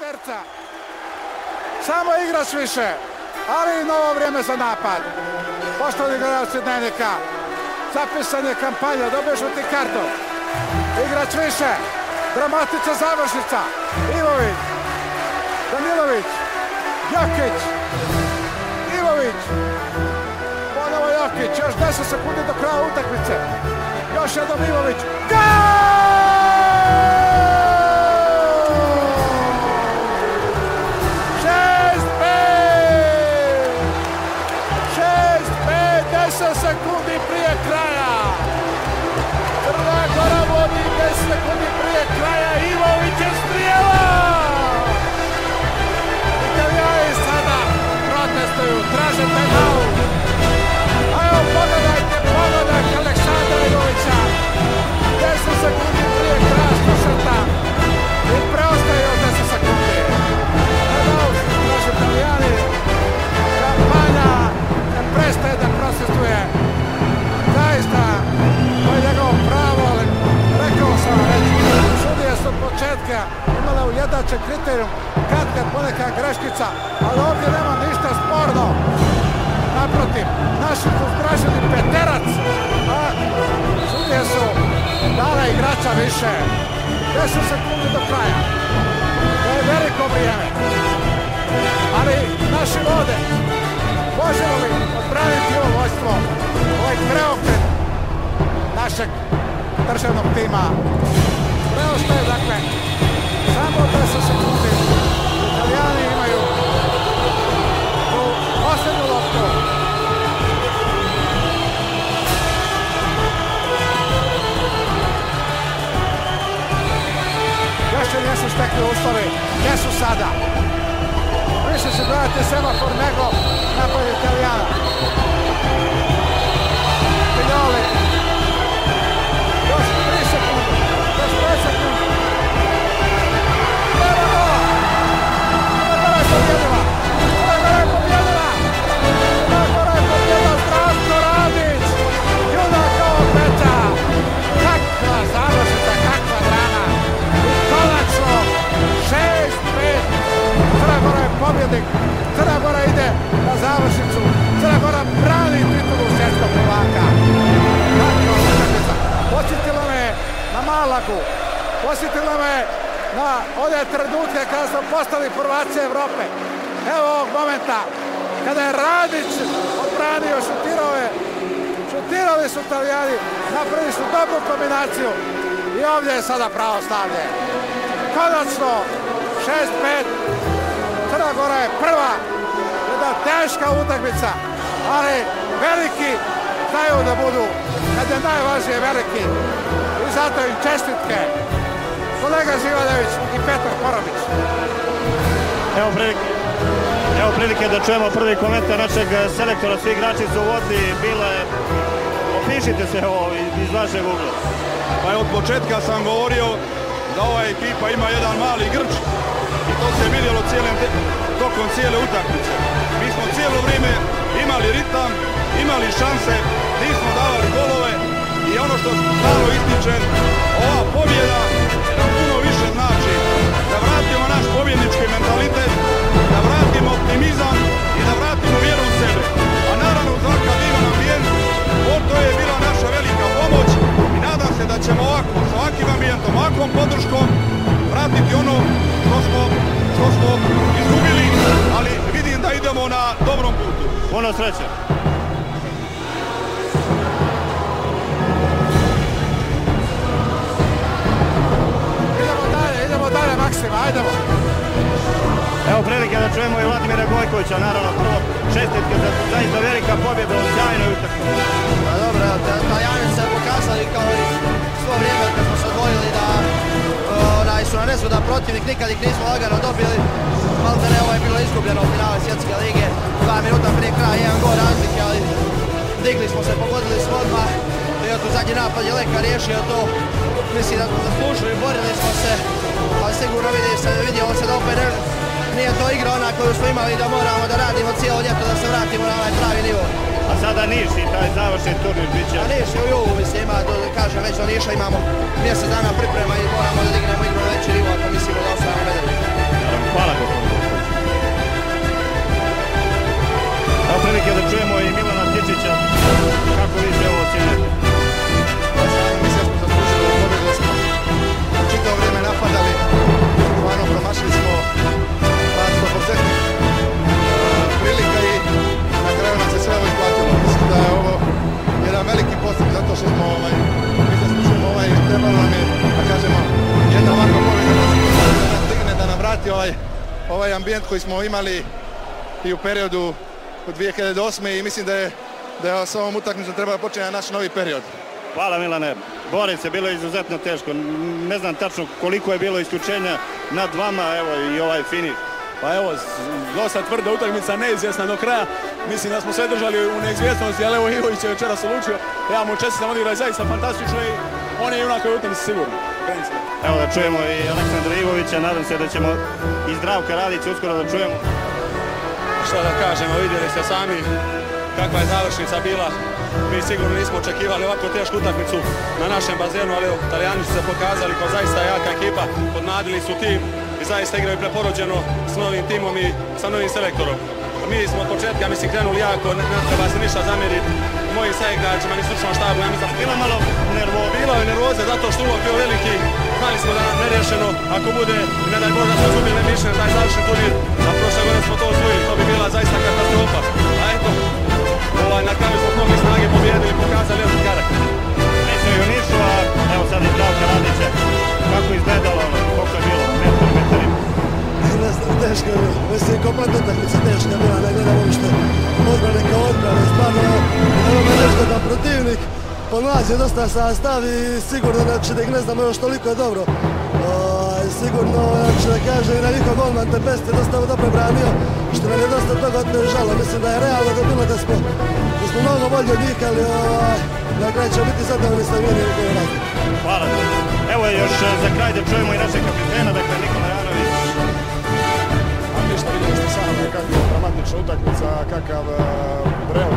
terca. Samo igrač više, ali i novo vrijeme za napad. Poštovani gledalci dnevnika, zapisan je kampanja, dobiješ ti kartu. Igrač više, dramatična završnica, Ivović, Danilović, Jokić, Ivović, ponovo Jokić, još 10 sekundi do kraja utakmice. Još jednom Ivović, Šest, 10 sekundi prije kraja. Crna vodi 10 sekundi prije kraja. Ivović je strijela! Italijani sada protestuju, traže penal. Od početka imale ujednačen kriterijum, kad kad poneka greškica, ali ovdje nema ništa sporno. Naprotiv, naši su tražili peterac, a sudije su dale igrača više. 10 sekundi do kraja. To je veliko vrijeme. Ali naši vode, možemo li odbraniti ovo vojstvo, ovaj preokret našeg državnog tima. Preostaje dakle samo 10 sekundi. Italijani imaju tu posljednju loptu. Još se nisu stekli uslovi. Gdje su sada? Više se gledate semafor nego završnicu. Crna Gora brani titulu svjetskog prvaka. Posjetila me na Malagu. Posjetila me na one trenutke kada smo postali prvaci Evrope. Evo ovog momenta kada je Radić odbranio, šutirao je. Šutirali su Italijani, napravili su dobru kombinaciju. I ovdje je sada pravo stavlje. Konačno 6-5. Crna Gora je prva. Teška utakmica, ali veliki znaju da budu kad je najvažnije veliki. I zato im čestitke. Kolega Živanović i Petar Korović. Evo prilike, evo prilike da čujemo prvi komentar našeg selektora. Svi igrači su vodni bile. Opišite se ovo iz vašeg ugla. Pa od početka sam govorio da ova ekipa ima jedan mali grč i to se vidjelo cijelim tokom cijele utakmice. Mi smo cijelo vrijeme imali ritam, imali šanse, nismo davali golove i ono što stalno ističem, ova pobjeda nam puno više znači da vratimo naš pobjednički mentalitet, da vratimo optimizam i da vratimo vjeru u sebe. A naravno uz ovakav divan ambijent, to je bila naša velika pomoć i nadam se da ćemo ovako, s ovakvim ambijentom, ovakvom podrškom Puno sreće. Idemo dalje, idemo dalje Maksima, ajdemo. Evo prilike da čujemo i Vladimira Gojkovića, naravno prvo čestitke za zaista velika pobjeda u sjajnoj utakmici. Pa dobro, Italijani su se pokazali kao i svo vrijeme kad smo se odvojili da nesu da protivnik nikad ih nismo lagano dobili. Malte ne, ovo je bilo izgubljeno u finale svjetske lige. Dva minuta prije kraja, jedan gol razlike, ali digli smo se, pogodili smo odmah. I eto, zadnji napad je Leka riješio to. Mislim da smo zaslužili, borili smo se, ali sigurno vidi se, vidjelo se da opet nije to igra ona koju smo imali da moramo da radimo cijelo ljeto da se vratimo na onaj pravi nivo. A sada Niš i taj završen turnir bit će... A Niš je u jugu, mislim, ima, do, kažem, već od Niša imamo mjesec dana priprema i moramo da dignemo igru na veći nivo ako mislimo da ostavamo medalje. Hvala gospodin. Evo prilike da čujemo i Milana Tičića kako vi se ovo ocjenjate. Vratiti ovaj, ovaj ambijent koji smo imali i u periodu u 2008. i mislim da je da je s ovom utakmicom treba početi naš novi period. Hvala Milane. Borim se, bilo je izuzetno teško. Ne znam tačno koliko je bilo isključenja nad vama, evo i ovaj finiš. Pa evo, dosta tvrda utakmica, neizvjesna do kraja. Mislim da smo sve držali u neizvjesnosti, ali evo Ivović je večeras odlučio. Ja mu čestitam odigrao je zaista fantastično i on je junak u utakmici sigurno. Evo da čujemo i Aleksandra Ivovića, nadam se da ćemo i Zdravka Radića uskoro da čujemo. Šta da kažemo, vidjeli ste sami kakva je završnica bila. Mi sigurno nismo očekivali ovako tešku utakmicu na našem bazenu, ali Italijani su se pokazali kao zaista jaka ekipa, podnadili su tim i zaista igraju preporođeno s novim timom i sa novim selektorom. Mi smo od početka, mislim, krenuli jako, ne, ne treba se ništa zamjeriti mojim saigračima, ni stručnom štabu, ja mislim, bilo malo nervoze. Bilo je nervoze zato što ulog bio veliki, znali smo da nerešeno, ako bude, ne daj Bože da smo izgubili mišljenje, taj završen turnir, a prošle godine smo to osvojili, to bi bila zaista katastrofa. A eto, ovaj, na kraju smo mnogi snage pobjedili i pokazali jedan karakter. Smo i u Nišu, a evo sad i Zdravka Radića, kako izgledalo, ono, koliko je bilo, metar, metar i ne znam, teško je bilo. Mislim, kompletna utakmica teška bila, ne gledam pomlađe dosta sastav i sigurno znači da ih ne znamo još toliko je dobro. Uh, sigurno, znači da kaže i na njihov golman Tempest je dosta dobro branio, što nam je dosta toga otežalo. Mislim da je realno da bilo da smo, da smo mnogo bolje od njih, ali uh, na kraju ćemo biti zadovoljni sa vijenim koji razli. Hvala. Evo još za kraj da čujemo i našeg kapitena, dakle Nikola Janović. A ništa vidjeli ste sami kakva dramatična utakmica, kakav preokret,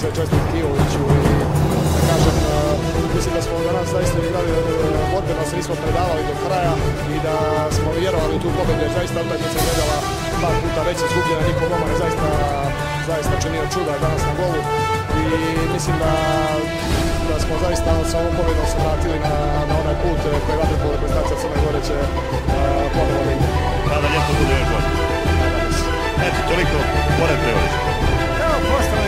sve čestitke Ivoviću i da kažem, mislim da smo danas zaista igrali borbeno, se nismo predavali do kraja i da smo vjerovali u tu pobedu, jer zaista utakmica izgledala dva puta već izgubljena, niko Moman je zaista, zaista činio čuda danas na golu i mislim da da smo zaista sa ovom pobjedom se vratili na, na onaj put koji je vaterpolo reprezentacija Crne Gore će uh, ponovo da lijepo bude još bolje. Eto, toliko Bore Prevodić. Evo, poštovani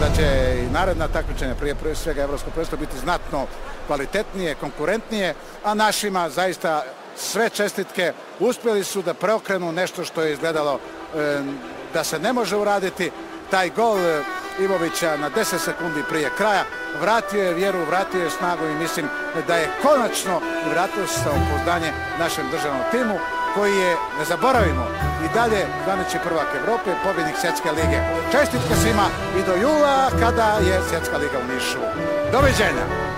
da će i naredna takmičenja, prije, svega Evropsko prvenstvo, biti znatno kvalitetnije, konkurentnije, a našima zaista sve čestitke uspjeli su da preokrenu nešto što je izgledalo da se ne može uraditi. Taj gol e, Ivovića na 10 sekundi prije kraja vratio je vjeru, vratio je snagu i mislim da je konačno vratio se samopouzdanje našem državnom timu koji je, ne zaboravimo, i dalje braneći prvak Evrope, pobjednik Svjetske lige. Čestitke svima i do jula kada je Svjetska liga u Nišu. Doviđenja!